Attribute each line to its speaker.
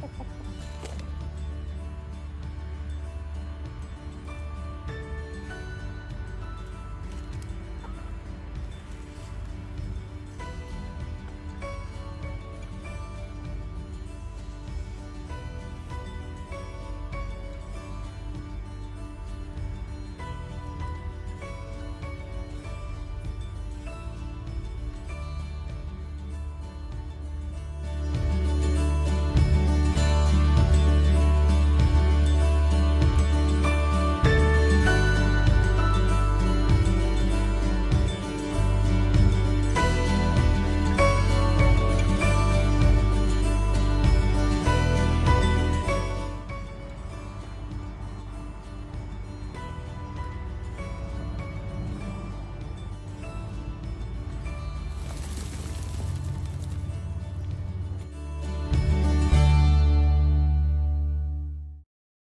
Speaker 1: Ha ha ha.